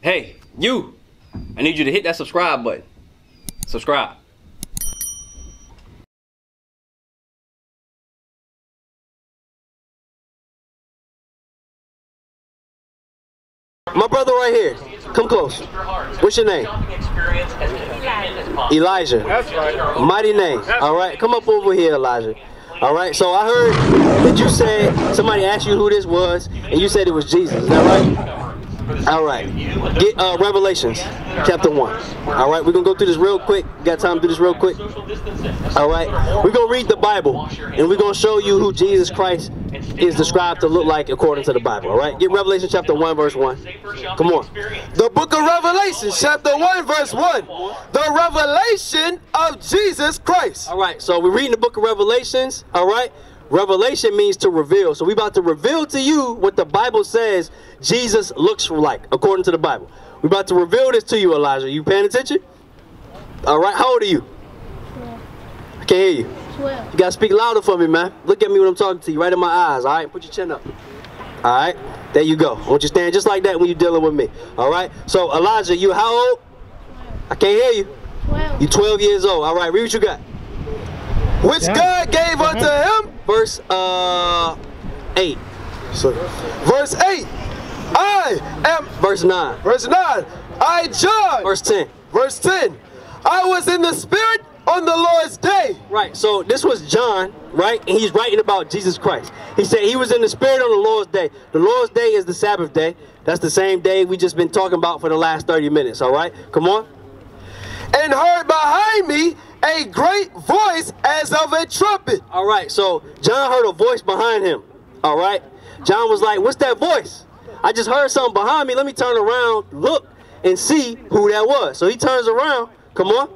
Hey, you! I need you to hit that subscribe button. Subscribe. My brother right here. Come close. What's your name? Elijah. That's right. Mighty name. All right, come up over here, Elijah. All right, so I heard that you said somebody asked you who this was, and you said it was Jesus. Is that right? All right. Get uh, Revelations, chapter one. All right, we're gonna go through this real quick. Got time to do this real quick? All right, we're gonna read the Bible, and we're gonna show you who Jesus Christ is described to look like according to the Bible. All right, get Revelation chapter one, verse one. Come on. The book of Revelation, chapter 1, verse 1. The revelation of Jesus Christ. All right, so we're reading the book of Revelations. All right, Revelation means to reveal. So we about to reveal to you what the Bible says Jesus looks like according to the Bible. We're about to reveal this to you, Elijah. You paying attention? All right, how old are you? I can't hear you. 12. You gotta speak louder for me, man. Look at me when I'm talking to you, right in my eyes. All right, put your chin up. All right, there you go. I want you to stand just like that when you're dealing with me. All right. So Elijah, you how old? I can't hear you. 12. You 12 years old. All right, read what you got. Which God gave unto him. Verse uh eight. So, verse 8. I am. Verse nine. Verse 9. I, John. Verse 10. Verse 10. I was in the Spirit on the Lord's day. Right. So this was John, right? And he's writing about Jesus Christ. He said he was in the spirit on the Lord's day. The Lord's day is the Sabbath day. That's the same day we just been talking about for the last 30 minutes, all right? Come on. And heard behind me a great voice as of a trumpet. All right. So John heard a voice behind him. All right. John was like, "What's that voice? I just heard something behind me. Let me turn around, look, and see who that was." So he turns around. Come on.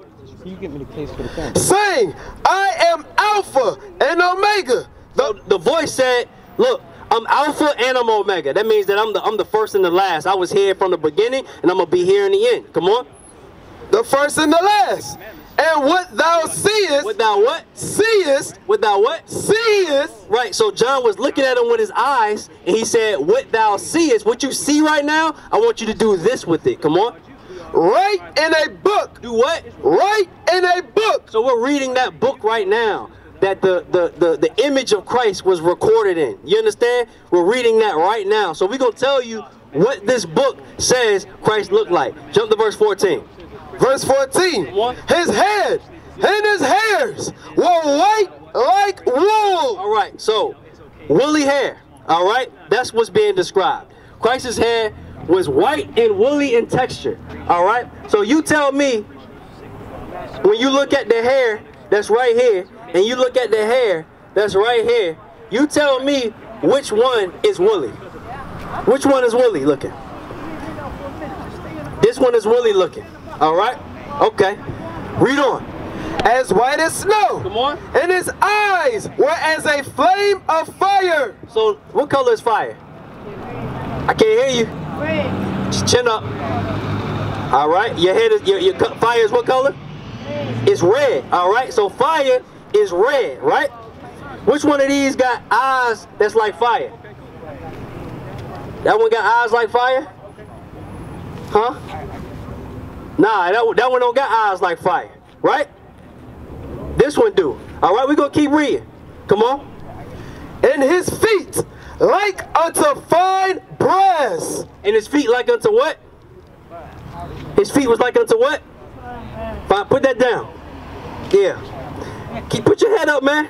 You get me the case for the camera. saying, I am Alpha and Omega. So the voice said, "Look, I'm Alpha and I'm Omega. That means that I'm the I'm the first and the last. I was here from the beginning, and I'm gonna be here in the end. Come on. the first and the last. And what thou seest, Without what? seest, Without what? seest, Right. So John was looking at him with his eyes, and he said, "What thou seest, what you see right now, I want you to do this with it. Come on. write in a book. Do what? Write in a book. So we're reading that book right now." That the, the, the, the image of Christ was recorded in. You understand? We're reading that right now. So we're going to tell you what this book says Christ looked like. Jump to verse 14. Verse 14. His head and his hairs were white like wool. All right, so woolly hair. All right, that's what's being described. Christ's hair was white and woolly in texture. All right, so you tell me when you look at the hair that's right here, and you look at the hair that's right here, you tell me which one is woolly. Which one is woolly looking? This one is woolly looking. All right, okay. Read on. As white as snow. Come on. And his eyes were as a flame of fire. So, what color is fire? I can't hear you. Red. Chin up. All right. Your head is your, your fire is what color? Red. It's red. All right. So fire is red, right? Which one of these got eyes that's like fire? That one got eyes like fire? Huh? Nah, that, one- that one don't got eyes like fire, right? This one do. All right, we gonna keep reading. Come on. And his feet like unto fine brass. And his feet like unto what? His feet was like unto what? Fine, put that down. Yeah. Keep put your head up, man.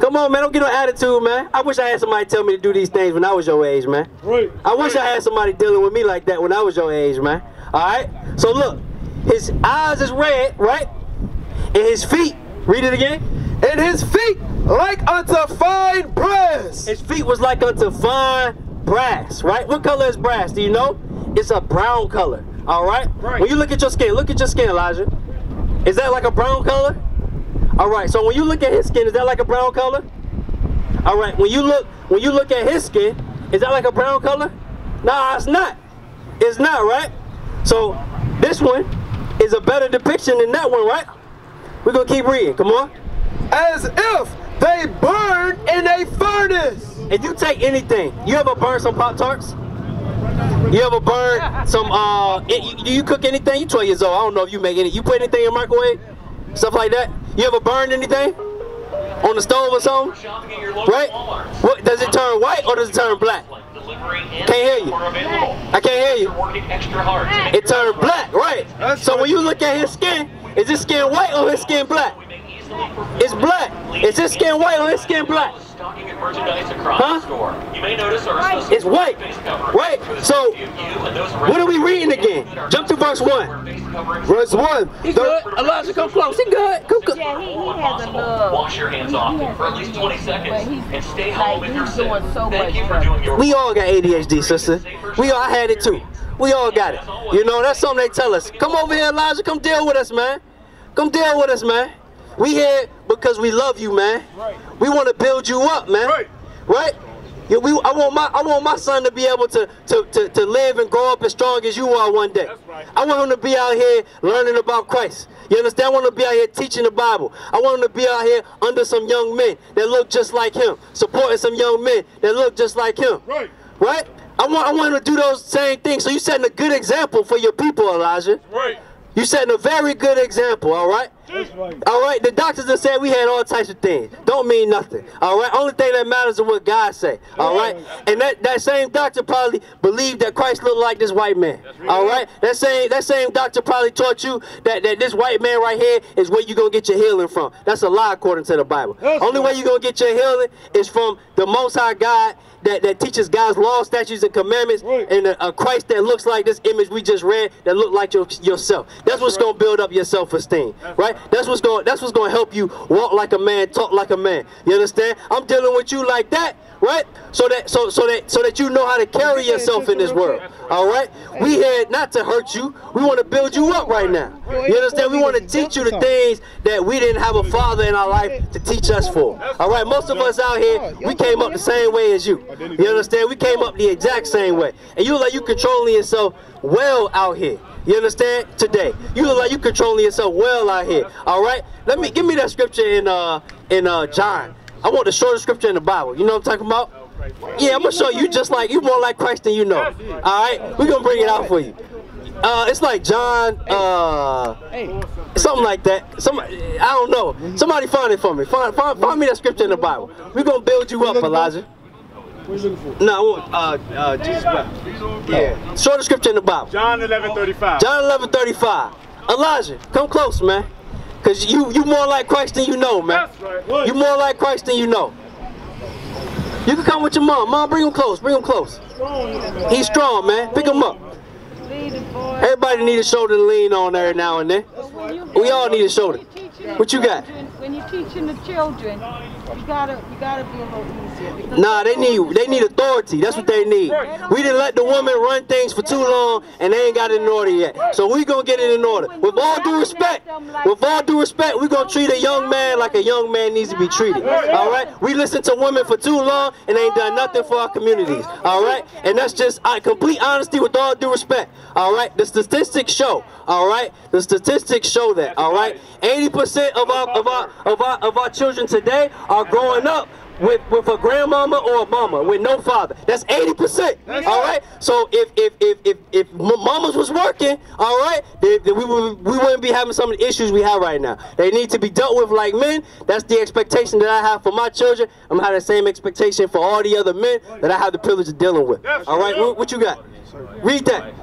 Come on, man. Don't get no attitude, man. I wish I had somebody tell me to do these things when I was your age, man. Right. I wish I had somebody dealing with me like that when I was your age, man. All right. So look, his eyes is red, right? And his feet. Read it again. And his feet like unto fine brass. His feet was like unto fine brass, right? What color is brass? Do you know? It's a brown color. All right. When you look at your skin, look at your skin, Elijah. Is that like a brown color? All right. So when you look at his skin, is that like a brown color? All right. When you look, when you look at his skin, is that like a brown color? Nah, it's not. It's not, right? So this one is a better depiction than that one, right? We're gonna keep reading. Come on. As if they burn in a furnace. If you take anything, you ever burn some Pop Tarts? You ever burn some? Uh, it, you, do you cook anything? You 12 years old. I don't know if you make any. You put anything in the microwave, stuff like that. You ever burned anything on the stove or something? Shopping at your local Right? What does it turn white or does it turn black? Delivery and Can't hear you. I can't hear you. Working extra hard. to make It turned black, right? That's So right. when you look at his skin, is his skin white or his skin black? we make easily It's black. Is his skin white or his skin black? Stocking and merchandise across Huh? the store. You may notice our exclusive It's white. Right. So, safety of you and those What are we reading again? Jump to verse one. you. Face coverings. Verse 1. He The, good. Elijah, come close. He good. Come close. Yeah, he, he has a love. Wash your hands He- often he for at least 20 seconds and stay like, home if you're sick. so Thank much you for doing your We all got ADHD, sister. We all I had it too. We all got it. You know, that's something they tell us. Come over here, Elijah. Come deal with us, man. Come deal with us, man. We here because we love you, man. Right. We want to build you up, man. Right. Right? Yeah, we, I want my I want my son to be able to, to, to, to live and grow up as strong as you are one day. Right. I want him to be out here learning about Christ. You understand? I want him to be out here teaching the Bible. I want him to be out here under some young men that look just like him, supporting some young men that look just like him. Right. Right? I want I want him to do those same things. So you're setting a good example for your people, Elijah. right. You setting a very good example, all right? All right, the doctors have said we had all types of things. Don't mean nothing. All right, only thing that matters is what God say. All right, and that, that same doctor probably believed that Christ looked like this white man. All right, that same that same doctor probably taught you that, that this white man right here is where you gonna get your healing from. That's a lie according to the Bible. only way you gonna get your healing is from the Most High God that, that teaches God's law, statutes, and commandments, and a, a Christ that looks like this image we just read, that look like your, yourself. That's what's gonna build up your self-esteem, right? That's what's gonna That's what's gonna help you walk like a man, talk like a man. You understand? I'm dealing with you like that, right? So that so so that so that you know how to carry yourself in this world. All right? We here not to hurt you. We want to build you up right now. You understand? We want to teach you the things that we didn't have a father in our life to teach us for. All right? Most of us out here, we came up the same way as you. You understand? We came up the exact same way. And you look like you controlling yourself well out here. You understand? Today, you look like you controlling yourself well out here. All right? Let me give me that scripture in uh in uh John. I want the shortest scripture in the Bible. You know what I'm talking about? Yeah, I'm gonna show you just like you more like Christ than you know. All right, we're gonna bring it out for you. Uh, it's like John, uh, something like that. Some, I don't know. Somebody find it for me. Find, find, find me that scripture in the Bible. We're gonna build you up, Elijah. What are you looking for? No, I want, uh, uh, Jesus wept. Yeah, shortest scripture in the Bible. John 11:35. John 11, 35. Elijah, come close, man. Cause you you more like Christ than you know, man. That's right. You more like Christ than you know. You can come with your mom. Mom, bring him close. Bring him close. He's strong, man. Pick him up. Everybody need a shoulder to lean on every now and then. We all need a shoulder. What you got? When you're teaching the children, you gotta you gotta be a little easier. Nah, they need they need authority. That's what they need. We didn't let the woman run things for too long, and they ain't got it in order yet. So we gonna get it in order. With all due respect, with all due respect, we gonna treat a young man like a young man needs to be treated. All right? We listen to women for too long, and they ain't done nothing for our communities. All right? And that's just uh, complete honesty with all due respect. All right? The statistics show. All right? The statistics show that. All right? 80% of our of our of our of our children today are growing up with, with a grandmama or a mama with no father. That's 80%. All right? So if if if if, if mamas was working, all right, we, would, we wouldn't be having some of the issues we have right now. They need to be dealt with like men. That's the expectation that I have for my children. I'm having the same expectation for all the other men that I have the privilege of dealing with. All right? What, what you got? Read that.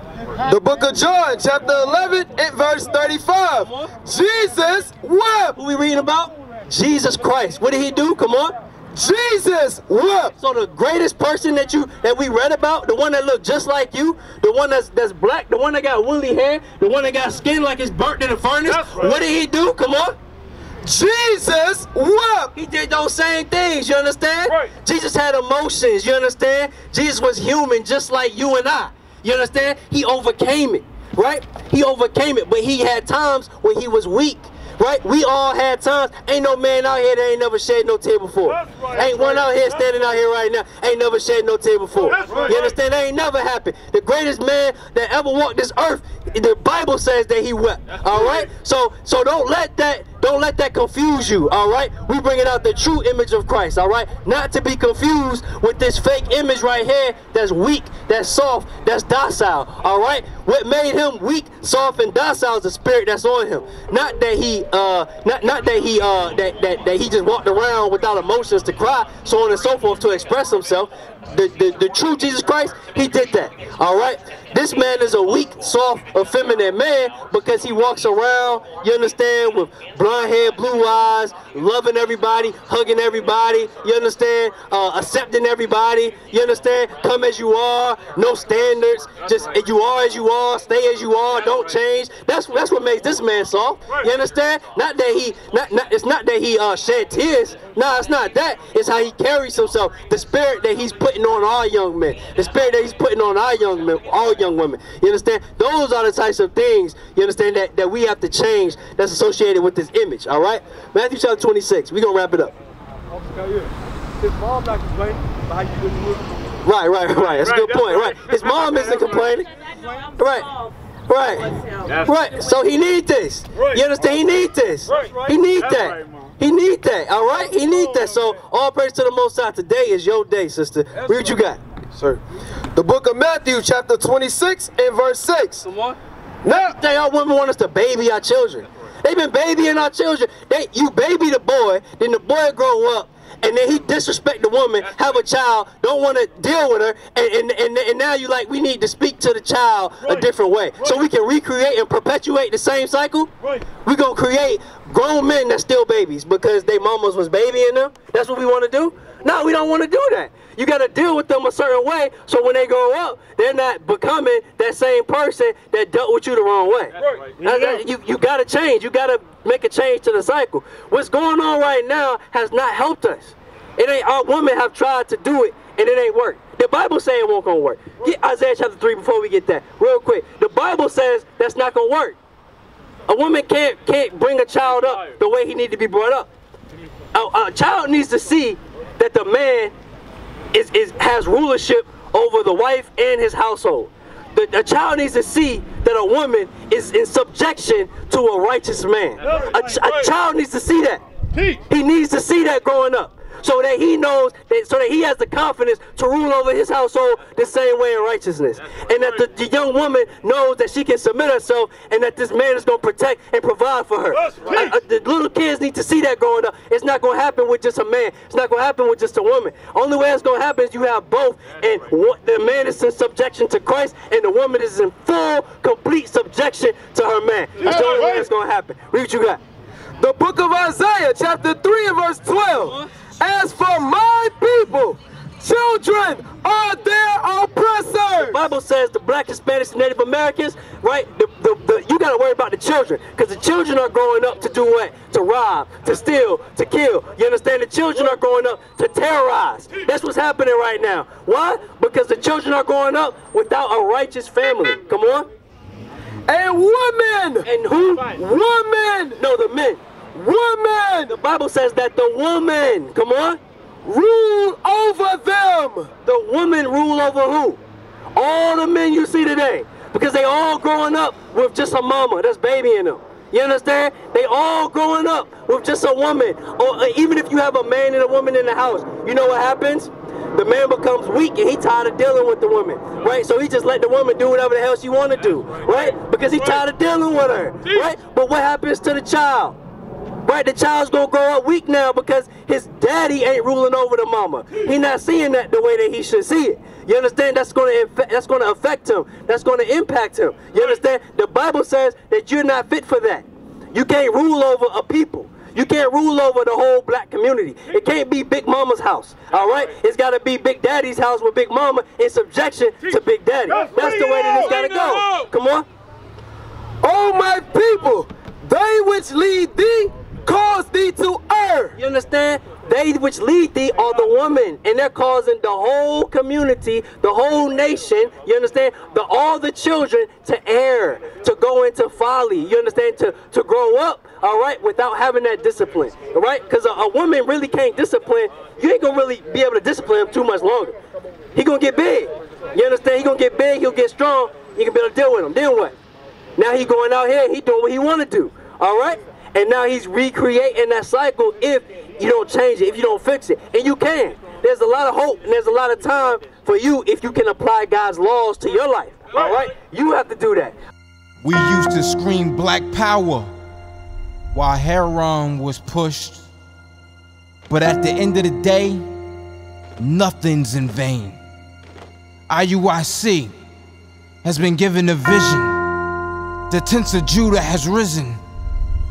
The book of John, chapter 11, and verse 35. Jesus wept. Who we reading about? Jesus Christ. What did he do? Come on. Jesus wept. So the greatest person that you that we read about, the one that looked just like you, the one that's that's black, the one that got woolly hair, the one that got skin like it's burnt in the furnace. Right. What did he do? Come on. Jesus wept. He did those same things, you understand? Right. Jesus had emotions, you understand? Jesus was human just like you and I. You understand? He overcame it, right? He overcame it, but he had times when he was weak. Right? We all had times. Ain't no man out here that ain't never shed no tear before. Right, ain't one right. out here standing out here right now ain't never shed no tear before. Right. You understand? That ain't never happened. The greatest man that ever walked this earth, the Bible says that he wept. All right? So so don't let that Don't let that confuse you, all right? We bringing out the true image of Christ, all right? Not to be confused with this fake image right here that's weak, that's soft, that's docile, all right? What made him weak, soft, and docile is the spirit that's on him. Not that he, uh, not not that he, uh, that that, that he just walked around without emotions to cry, so on and so forth to express himself. The, the, the true Jesus Christ, he did that. All right. This man is a weak, soft, effeminate man because he walks around, you understand, with blonde hair, blue eyes, loving everybody, hugging everybody, you understand, uh, accepting everybody, you understand, come as you are, no standards, just you are as you are, stay as you are, don't change. That's that's what makes this man soft. You understand? Not that he, not, not it's not that he uh, shed tears. No, it's not that. It's how he carries himself. The spirit that he's putting on our young men. The spirit that he's putting on our young men, all young women. You understand? Those are the types of things, you understand, that, that we have to change that's associated with this image. All right? Matthew chapter 26. We're going to wrap it up. His mom not complaining about how you didn't look. Right, right, right. That's a good Right, point. Right. right. His mom isn't complaining. Right. Right. Right. So he needs this. Right. You understand? He needs this. Right, right. He need That's that. He need that. All right. He need that. So all praise to the Most High. Today is your day, sister. Read what you got. Sir. The book of Matthew, chapter 26 and verse 6. Come on. Now, They all women want us to baby our children. They've been babying our children. They you baby the boy, then the boy grow up, and then he disrespect the woman, have a child, don't want to deal with her, and, and, and, and now you like we need to speak to the child a different way. So we can recreate and perpetuate the same cycle. Right. we gonna create grown men that still babies because they mamas was babying them. That's what we wanna do? No, we don't wanna do that. You gotta deal with them a certain way so when they grow up, they're not becoming that same person that dealt with you the wrong way. Right. Now, that- you, you gotta change. You gotta make a change to the cycle. What's going on right now has not helped us. It ain't our women have tried to do it and it ain't work. The Bible say it won't gonna work. Get Isaiah chapter 3 before we get that. Real quick. The Bible says that's not gonna work. A woman can't can't bring a child up the way he need to be brought up. A, a child needs to see that the man is, is has rulership over the wife and his household. The, the child needs to see that a woman is in subjection to a righteous man. A, ch- a child needs to see that. He needs to see that growing up. So that he knows that so that he has the confidence to rule over his household the same way in righteousness. And that the, the young woman knows that she can submit herself and that this man is gonna protect and provide for her. That's right. Uh, uh, the little kids need to see that growing up. It's not gonna happen with just a man. It's not gonna happen with just a woman. Only way it's gonna happen is you have both, and one, the man is in subjection to Christ, and the woman is in full, complete subjection to her man. That's the only way it's gonna happen. Read what you got. the book of Isaiah, chapter 3 and verse 12. As for my people, children are their oppressors. Bible says the black, Hispanics, Native Americans, right? The, the, the, you got to worry about the children because the children are growing up to do what? To rob, to steal, to kill. You understand? The children are growing up to terrorize. That's what's happening right now. Why? Because the children are growing up without a righteous family. Come on. And women, And who? women, No, the men. Women The Bible says that the woman, come on, rule over them. the woman rule over who? All the men you see today. Because they all growing up with just a mama that's babying them. You understand? They all growing up with just a woman. Or uh, even if you have a man and a woman in the house, you know what happens? The man becomes weak and he tired of dealing with the woman, right? So he just let the woman do whatever the hell she want to do, right? Because he tired of dealing with her, right? But what happens to the child? Right, the child's gonna grow up weak now because his daddy ain't ruling over the mama. He not seeing that the way that he should see it. You understand? That's gonna that's gonna affect him. That's gonna impact him. You understand? The Bible says that you're not fit for that. You can't rule over a people. You can't rule over the whole black community. It can't be Big Mama's house. All right? It's got to be Big Daddy's house with Big Mama in subjection to Big Daddy. That's the way that it's got to go. Come on. O my people, they which lead thee cause thee to err. You understand? They which lead thee are the woman, and they're causing the whole community, the whole nation. You understand? The all the children to err, to go into folly. You understand? To to grow up, all right, without having that discipline, all right? Because a, a woman really can't discipline. You ain't gonna really be able to discipline him too much longer. He gonna get big. You understand? He gonna get big. He'll get strong. You can be able to deal with him. Then what? Now he going out here, he doing what he want to do. All right? And now he's recreating that cycle if you don't change it, if you don't fix it. And you can. There's a lot of hope and there's a lot of time for you if you can apply God's laws to your life. All right? You have to do that. We used to scream black power while heroin was pushed. But at the end of the day, nothing's in vain. IUIC has been given a vision. The tents of Judah has risen.